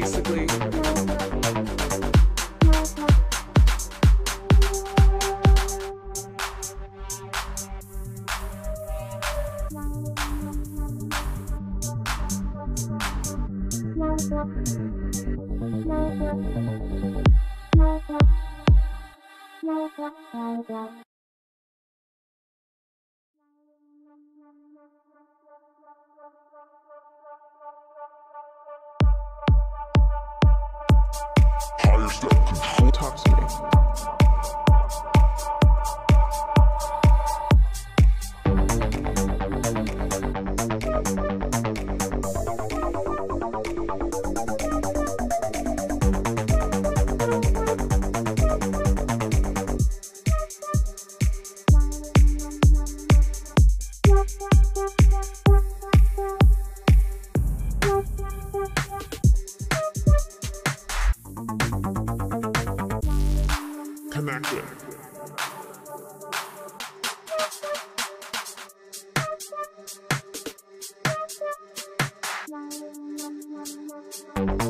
basically. Higher Back